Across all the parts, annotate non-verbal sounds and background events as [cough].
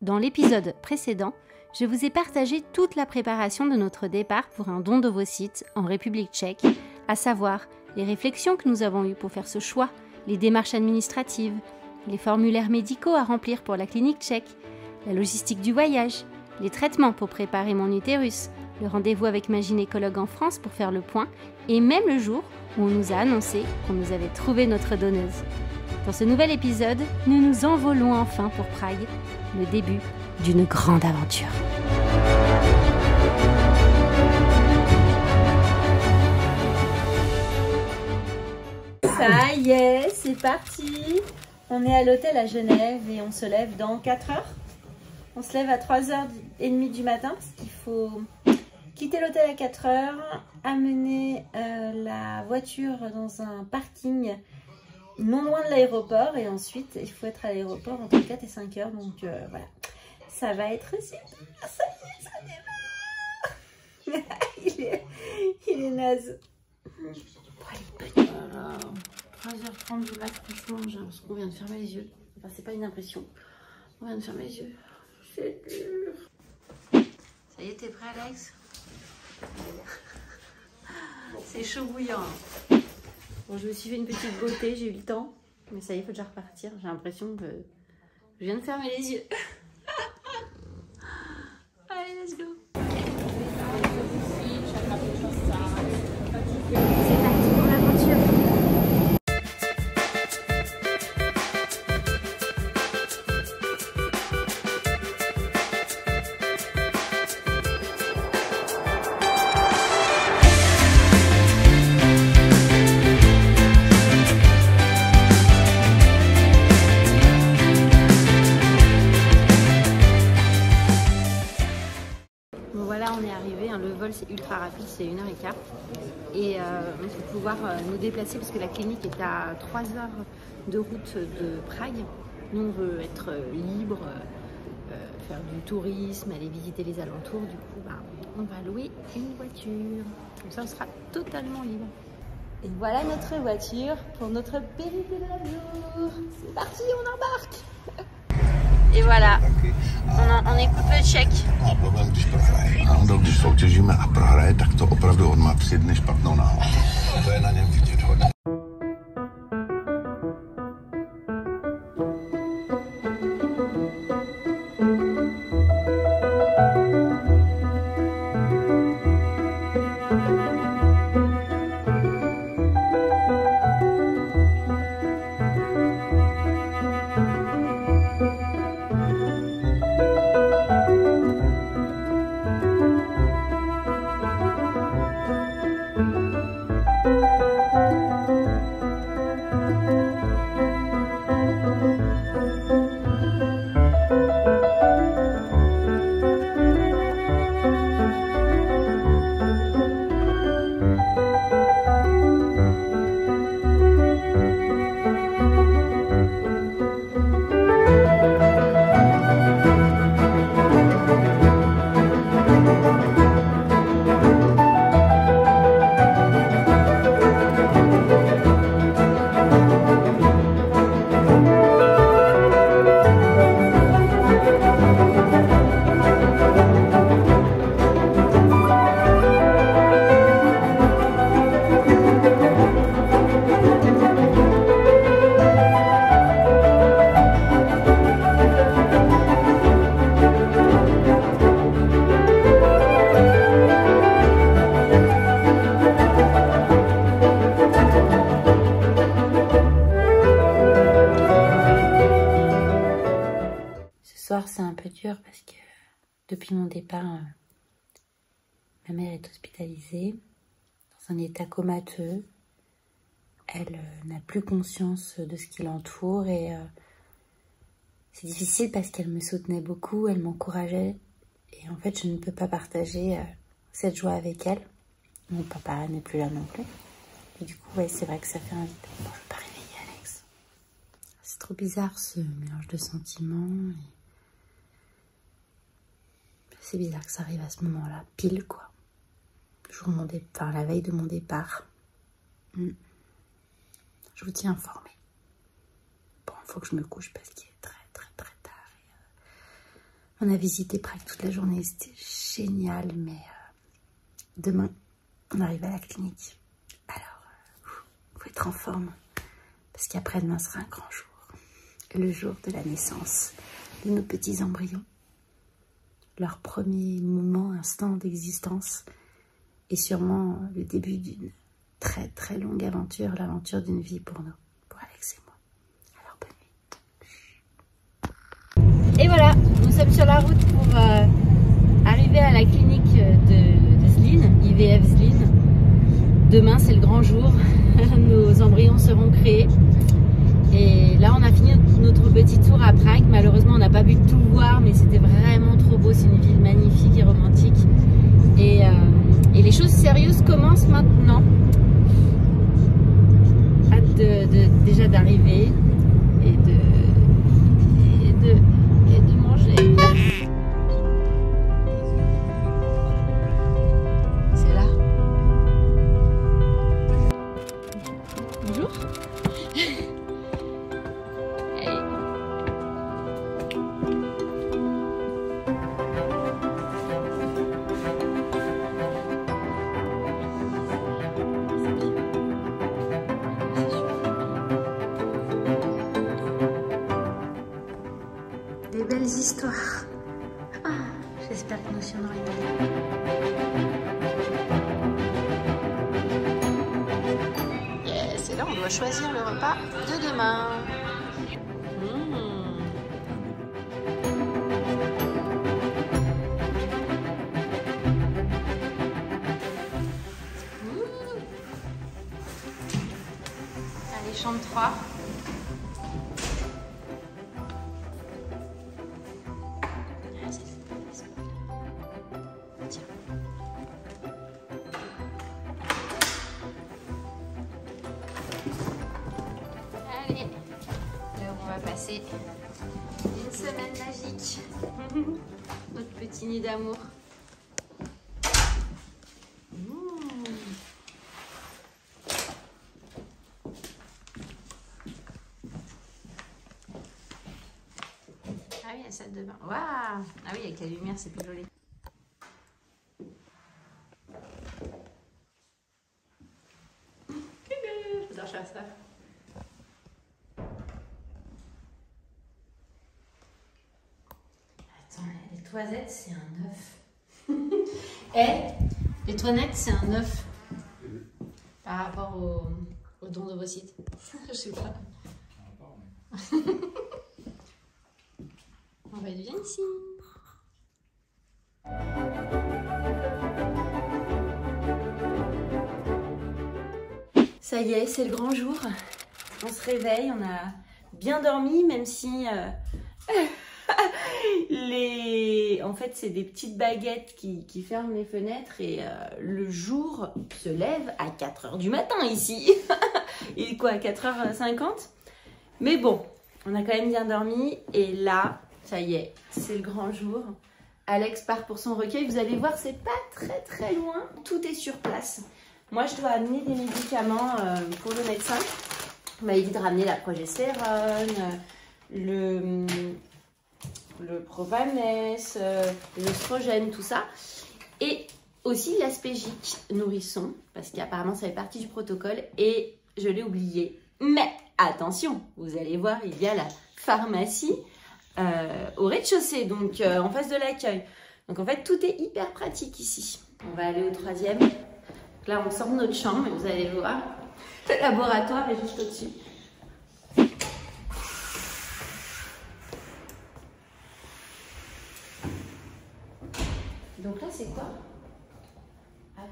Dans l'épisode précédent, je vous ai partagé toute la préparation de notre départ pour un don d'ovocytes en République tchèque, à savoir les réflexions que nous avons eues pour faire ce choix, les démarches administratives, les formulaires médicaux à remplir pour la clinique tchèque, la logistique du voyage, les traitements pour préparer mon utérus, le rendez-vous avec ma gynécologue en France pour faire le point, et même le jour où on nous a annoncé qu'on nous avait trouvé notre donneuse. Dans ce nouvel épisode, nous nous envolons enfin pour Prague, le début d'une grande aventure. Ça y est, c'est parti. On est à l'hôtel à Genève et on se lève dans 4 heures. On se lève à 3h30 du matin parce qu'il faut quitter l'hôtel à 4 heures, amener euh, la voiture dans un parking non loin de l'aéroport et ensuite il faut être à l'aéroport entre 4 et 5 heures. Donc euh, voilà, ça va être super. Ça y est, ça démarre. [laughs] il, est, il est naze. Voilà. 3h30 du mat, franchement, j'ai l'impression qu'on vient de fermer les yeux. Enfin, c'est pas une impression. On vient de fermer les yeux. C'est dur. Ça y est, t'es prêt, Alex? C'est chaud bouillant. Bon, je me suis fait une petite beauté, j'ai eu le temps. Mais ça y est, il faut déjà repartir. J'ai l'impression que je viens de fermer les yeux. Voilà, on est arrivé. hein, Le vol, c'est ultra rapide, c'est une heure et quart. Et euh, on va pouvoir euh, nous déplacer parce que la clinique est à 3 heures de route de Prague. Nous, on veut être euh, libre, faire du tourisme, aller visiter les alentours. Du coup, bah, on va louer une voiture. Comme ça, on sera totalement libre. Et voilà notre voiture pour notre périple de la. C'est parti, on embarque. [laughs] Et voilà, on, en- on écoute le tchèque. Má problém, když prohraje. Náhodou, když soutěžíme a prohraje, tak to opravdu on má tři dny špatnou náladu. To je na něm vidět parce que depuis mon départ, euh, ma mère est hospitalisée dans un état comateux. Elle euh, n'a plus conscience de ce qui l'entoure et euh, c'est difficile parce qu'elle me soutenait beaucoup, elle m'encourageait et en fait, je ne peux pas partager cette joie avec elle. Mon papa n'est plus là non plus. Et du coup, ouais, c'est vrai que ça fait un vide. Bon, je vais pas réveiller Alex. C'est trop bizarre ce mélange de sentiments. C'est bizarre que ça arrive à ce moment-là, pile quoi. Jour mon départ, la veille de mon départ. Hmm. Je vous tiens informé. Bon, il faut que je me couche parce qu'il est très très très tard. euh, On a visité Prague toute la journée, c'était génial, mais euh, demain, on arrive à la clinique. Alors, il faut être en forme, parce qu'après-demain sera un grand jour. Le jour de la naissance de nos petits embryons. Leur premier moment, instant d'existence, et sûrement le début d'une très très longue aventure, l'aventure d'une vie pour nous, pour Alex et moi. Alors bonne nuit. Et voilà, nous sommes sur la route pour euh, arriver à la clinique de, de IVF Zlin. Demain c'est le grand jour, [laughs] nos embryons seront créés. Et là on a fini notre petit tour à Prague, malheureusement on n'a pas pu tout voir mais c'était vraiment trop beau, c'est une ville magnifique et romantique. Et, euh, les choses sérieuses commencent maintenant. Hâte de, déjà d'arriver et de 1963 salle de bain. Waouh Ah oui, avec la lumière, c'est plus joli. Ça. Attends, les toilettes, c'est un œuf. [laughs] Eh, les toilettes, c'est un œuf. Par rapport au, au don d'ovocytes. Je sais pas. On Ça y est, c'est le grand jour. On se réveille, on a bien dormi, même si euh, [laughs] les... En fait, c'est des petites baguettes qui, qui ferment les fenêtres et euh, le jour se lève à 4h du matin ici. [laughs] Il est quoi, 4h50 Mais bon, on a quand même bien dormi et là, ça y est, c'est le grand jour. Alex part pour son recueil. Vous allez voir, c'est pas très très loin. Tout est sur place. Moi, je dois amener des médicaments euh, pour le médecin. On m'avait dit de ramener la progestérone, euh, le, le provanès, euh, l'oestrogène, tout ça. Et aussi l'aspégique nourrisson, parce qu'apparemment ça fait partie du protocole et je l'ai oublié. Mais attention, vous allez voir, il y a la pharmacie au rez-de-chaussée, donc euh, en face de l'accueil. Donc en fait, tout est hyper pratique ici. On va aller au troisième. Là, on sort notre chambre et vous allez voir, le laboratoire est juste au-dessus. Donc là, c'est quoi? A3.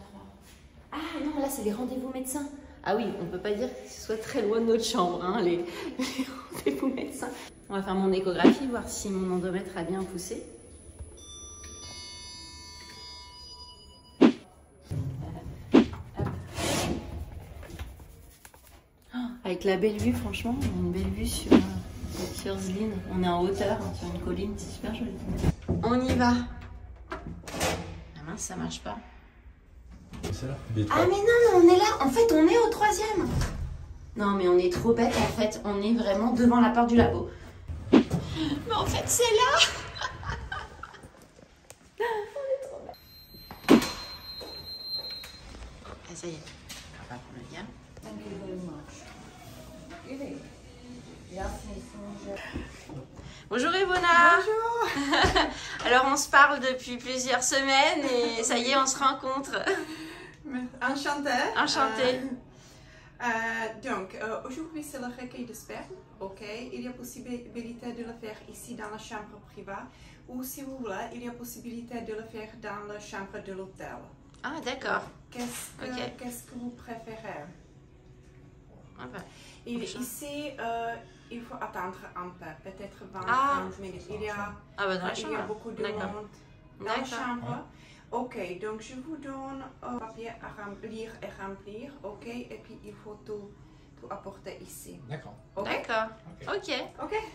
Ah non, là, c'est les rendez-vous médecins. Ah oui, on peut pas dire que ce soit très loin de notre chambre, hein, les, [laughs] rendez-vous médecins. On va faire mon échographie, voir si mon endomètre a bien poussé. Oh, Avec la belle vue, franchement, on a une belle vue sur, euh, sur Zlin. On est en hauteur, hein, sur une colline, c'est super joli. On y va. Ah mince, ça marche pas. Ah mais non, on est là. En fait, on est au troisième. Non mais on est trop bête en fait. On est vraiment devant la porte du labo. Mais en fait, c'est là. [laughs] on est ah, ça y est. Va Bonjour Evona [laughs] Alors on se parle depuis plusieurs semaines et ça y est, on se rencontre Enchantée. Enchantée. Euh, euh, donc, euh, aujourd'hui c'est le recueil de sperme. Ok, il y a possibilité de le faire ici dans la chambre privée ou si vous voulez, il y a possibilité de le faire dans la chambre de l'hôtel. Ah d'accord. Qu'est-ce que, qu'est-ce que vous préférez? Ah, bah, il, Ici, il faut attendre un peu, peut-être 20-30 ah. minutes. Il y a, ah bah dans la il chambre. y a beaucoup de monde dans la chambre. Ok, donc je vous donne un papier à remplir et remplir, ok, et puis il faut tout, tout apporter ici. D'accord. D'accord. Ok. Ok. [laughs]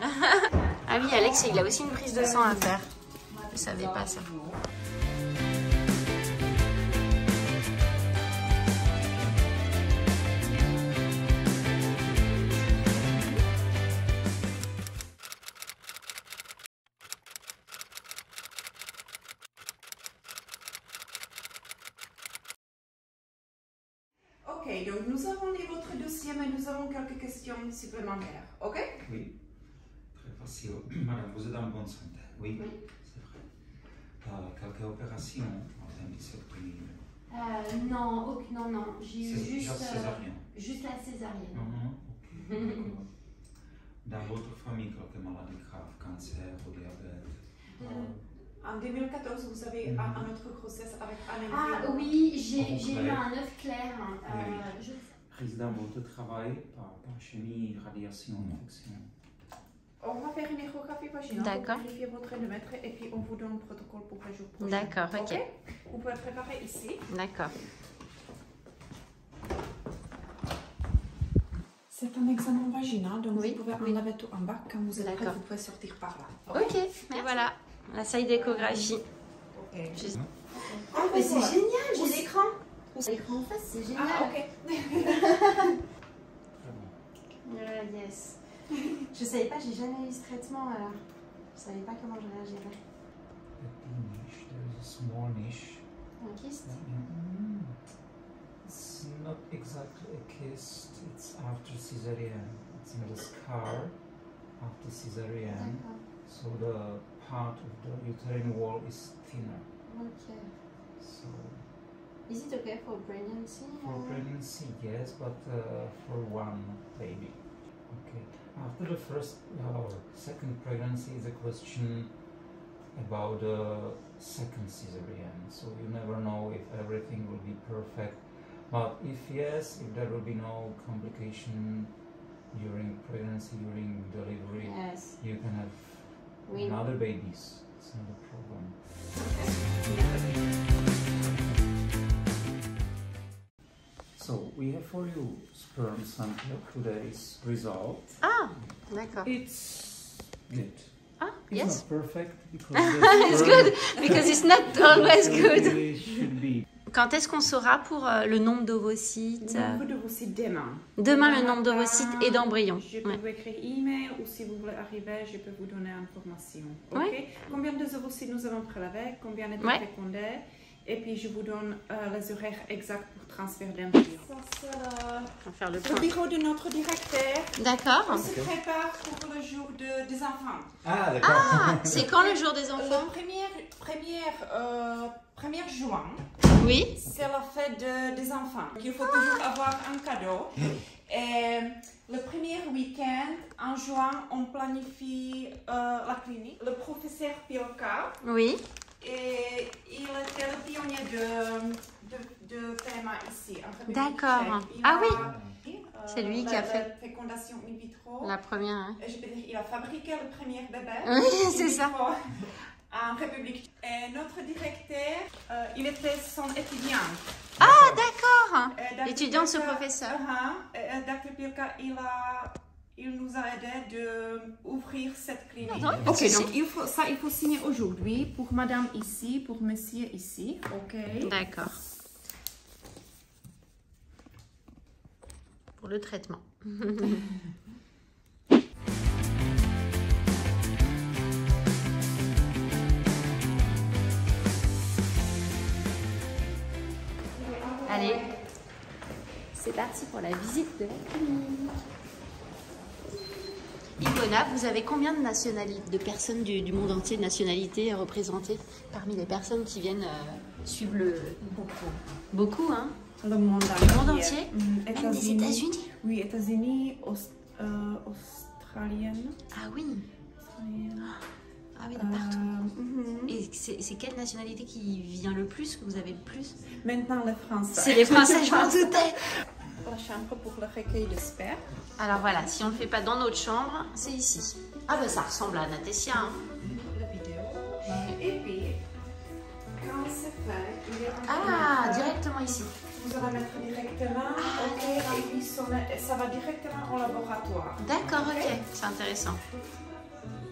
ah oui, Alex, il a aussi une prise de sang à faire. Je ne savais pas ça. Ok? Oui, très facile. [clears throat] Madame, vous êtes en bonne santé. Oui, oui. c'est vrai. Euh, quelques opérations en termes de euh, non, aucune, non, non. J'ai eu juste, euh, juste la césarienne. [laughs] Dans votre famille, quelques maladies graves, cancer ou diabète? Euh, en 2014, vous avez mm -hmm. un, autre grossesse avec un Ah oui, j'ai eu un œuf clair. Euh, je... Risque d'un de travail par, par chimie, radiation, infection. On va faire une échographie vaginale D'accord. pour vérifier votre endomètre et puis on vous donne un protocole pour le jour prochain. D'accord, ok. okay. Vous pouvez préparer ici. D'accord. C'est un examen vaginal, donc oui. vous pouvez enlever tout en bas. Quand vous êtes prêt, vous pouvez sortir par là. Ok, okay. et voilà. La salle d'échographie. Okay. Juste... Oh, mais c'est génial, l'écran. L'écran en face, c'est génial. Ah, ok. [laughs] uh, yes. Je savais pas, j'ai jamais eu ce traitement alors. Je savais pas comment je réagirais. niche, there is a small niche. Un kyste? Mm, it's not exactly a kyst, it's after cesarean. It's not a scar after cesarean. So the part of the uterine wall is thinner. Okay. So. Is it okay for pregnancy? For pregnancy, yes, but uh, for one baby. Okay. After the first or uh, second pregnancy is a question about the second cesarean. So you never know if everything will be perfect. But if yes, if there will be no complication during pregnancy, during delivery, yes. you can have we other babies. It's not a problem. So we have for you sperm sample today's result. Ah, d'accord. It's good. Ah, it's yes. not perfect because [laughs] it's good because it's not [laughs] always good. It should be Quand est-ce qu'on saura pour euh, le nombre d'ovocytes Le nombre d'ovocytes demain. Demain, le nombre d'ovocytes et d'embryons. Je peux ouais. vous écrire email ou si vous voulez arriver, je peux vous donner l'information. Ok? Ouais. Combien d'ovocytes nous avons prélevés Combien étaient ouais. fécondés Et puis je vous donne euh, les horaires exacts pour transfert d'embryons. Ça, c'est le... faire le, le bureau de notre directeur. D'accord. On se prépare pour le jour de, des enfants. Ah, d'accord. Ah, c'est quand le jour des enfants Le premier, premier, euh, 1er juin. Oui. C'est la fête de, des enfants. Il faut toujours avoir un cadeau. [laughs] Et le premier week-end, en juin, on planifie euh, la clinique. Le professeur Pilka. Oui. Et il était le pionnier de, de, de PMA ici. D'accord. Ah oui. Euh, c'est lui qui a fait la fécondation in vitro. La première. Hein. Je peux dire, il a fabriqué le premier bébé. Oui, [laughs] c'est ça. [laughs] En République. Et notre directeur, euh, il était son étudiant. Ah, d'accord. Étudiant ce professeur. Uh -huh. Dr. Pilka, il a il nous a aidé d'ouvrir cette clinique. Non, ok, donc il faut, ça, il faut signer aujourd'hui pour madame ici, pour monsieur ici. Ok. D'accord. Pour le traitement. [laughs] Allez, C'est parti pour la visite de la clinique. Ivona, vous avez combien de nationalités, de personnes du, du monde entier, de nationalités représentées parmi les personnes qui viennent euh, suivre le... Beaucoup. Beaucoup, hein? Le monde Le monde entier Mhm. Même les États-Unis Oui, États-Unis, Aus- euh, Australienne. Ah oui Australienne. Ah oui, de Euh, partout. mhm. Et c'est c'est quelle nationalité qui vient le plus, que vous avez le plus? Maintenant les Français. C'est les Français, je m'en [laughs] doutais La chambre pour le recueil de sperme. Alors voilà, si on ne le fait pas dans notre chambre, c'est ici. Ah bah ça ressemble à Natessia. Hein. La vidéo. Et puis, quand c'est fait, il est en Ah, directement ici. Vous allez mettre directement, Ah, ok, et puis ça, va directement au laboratoire. D'accord, ok, c'est intéressant.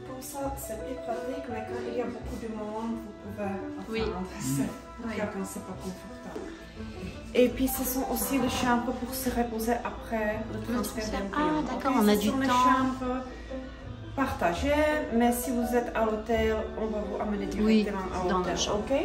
Comme ça, c'est plus pratique, mais quand il y a beaucoup de monde, vous pouvez Oui. C'est Oui. quand c'est pas confortable. Et puis, ce sont aussi les chambres pour se reposer après le transfert d'embryon. Ah, d'accord, on a ce du sont les temps. chambres partagées, mais si vous êtes à l'hôtel, on va vous amener Oui, directement à dans l'hôtel. la chambre. Ok,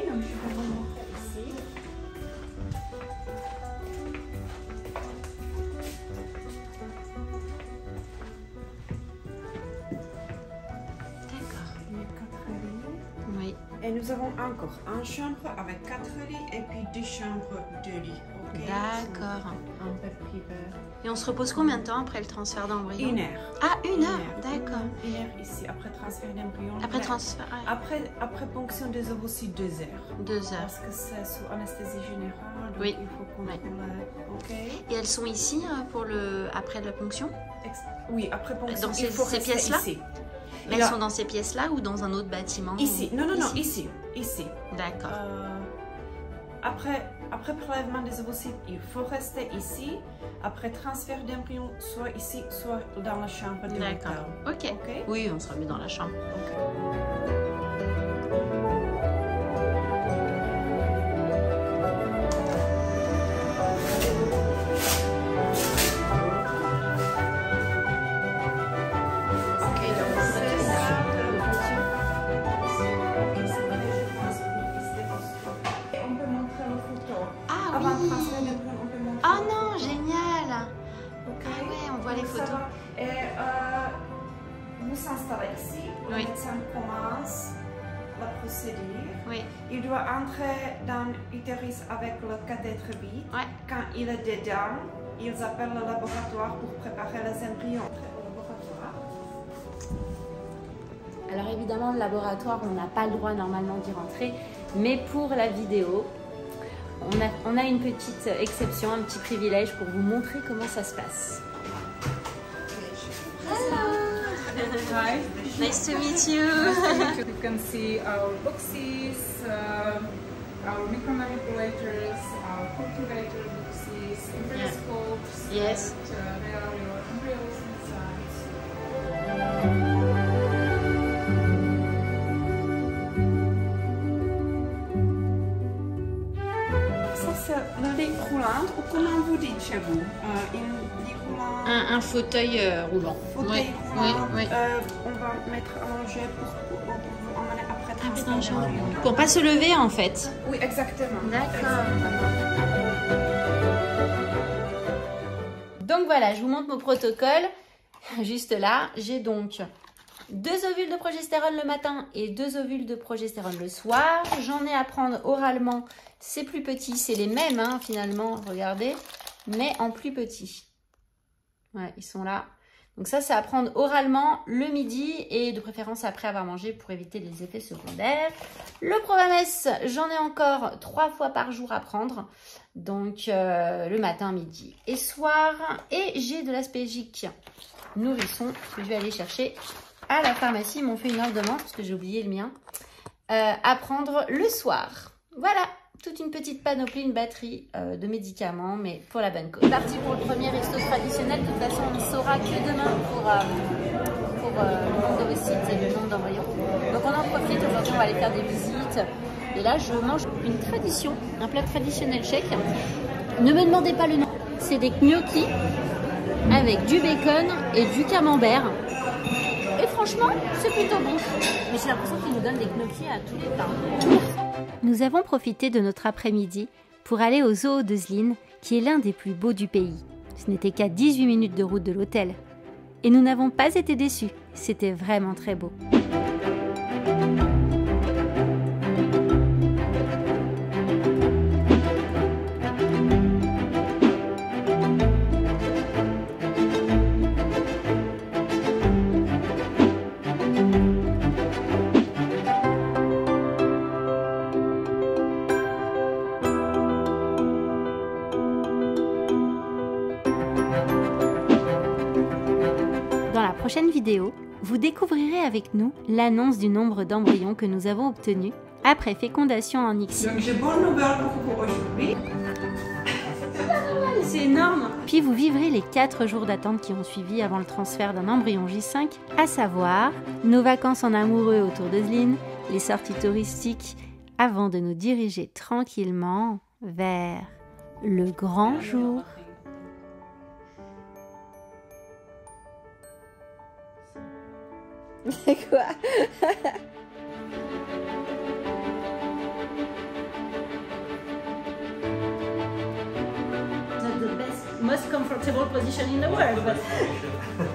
nous avons encore une chambre avec quatre lits et puis deux chambres de lits. d'accord. Un peu. Et on se repose combien de temps après le transfert d'embryon? Une heure. Ah, une heure, d'accord. Une heure ici, après transfert d'embryon. Après transfert, ouais. Après, après ponction des os aussi deux heures. deux heures. Parce que c'est sous anesthésie générale, donc Oui. il faut contrôler. Ok? Et elles sont ici euh, pour le après la ponction? Ex- Oui, après ponction, Dans il ces- faut ces rester pièces-là? ici. Mais elles sont dans ces pièces-là ou dans un autre bâtiment? Ici. Non, non, non, Ici. ici. D'accord. Euh, après, après prélèvement des ovocytes, il faut rester ici. Après transfert d'embryon, soit ici, soit dans la chambre D'accord. l'hôtel. Ok? Oui, on sera mieux dans la chambre. Ok, Il doit entrer dans l'utérus avec le cathéter vide. Ouais. Quand il est dedans, ils appellent le laboratoire pour préparer les embryons. Entrer au laboratoire. Alors évidemment, le laboratoire, on n'a pas le droit normalement d'y rentrer, mais pour la vidéo, on a, on a une petite exception, un petit privilège pour vous montrer comment ça se passe. Hi. Nice to meet you. you can see our boxes, uh, our micromanipulators, our cultivator boxes, embryoscopes. Yes. And, uh, there are your embryos inside. Ou comment vous dites chez vous? Euh, Une Un, un fauteuil euh, roulant. fauteuil Oui, oui, roulant. oui. Euh, on va mettre allongé pour, pour, pour vous emmener après d'embryon. Pour pas se lever en fait. Oui, exactement. D'accord. Donc voilà, je vous montre mon protocole. [laughs] Juste là, j'ai donc deux ovules de progestérone le matin et deux ovules de progestérone le soir. J'en ai à prendre oralement. C'est plus petit, c'est les mêmes hein, finalement, regardez, mais en plus petit. Ouais, ils sont là. Donc ça, c'est à prendre oralement le midi et de préférence après avoir mangé pour éviter les effets secondaires. Le Provamess, j'en ai encore trois fois par jour à prendre. Donc euh, le matin, midi et soir. Et j'ai de l'aspégique nourrisson que je vais aller chercher à la pharmacie. Ils m'ont fait une ordonnance parce que j'ai oublié le mien. euh, à prendre le soir. Voilà, toute une petite panoplie, une batterie euh, de médicaments, mais pour la bonne cause. C'est parti pour le premier resto traditionnel. De toute façon, on ne saura que demain pour, euh, pour euh, le nombre d'ovocytes et le nombre d'embryons. Donc on en profite. Aujourd'hui, on va aller faire des visites. Et là, je mange une tradition, un plat traditionnel tchèque. Ne me demandez pas le nom. C'est des gnocchis avec du bacon et du camembert. Et franchement, c'est plutôt bon. Mais j'ai l'impression qu'ils nous donnent des gnocchis à tous les plats. Nous avons profité de notre après-midi pour aller au zoo de Zlin, qui est l'un des plus beaux du pays. Ce n'était qu'à 18 minutes de route de l'hôtel. Et nous n'avons pas été déçus, c'était vraiment très beau. Vidéo, vous découvrirez avec nous l'annonce du nombre d'embryons que nous avons obtenus après fécondation en ICSI. Takže bonne nouvelle pour vous aujourd'hui. [laughs] C'est énorme Puis vous vivrez les 4 jours d'attente qui ont suivi avant le transfert d'un embryon J5, à savoir nos vacances en amoureux autour de Zlin, les sorties touristiques, avant de nous diriger tranquillement vers le grand jour. Quoi the best, most comfortable position in the world, [laughs]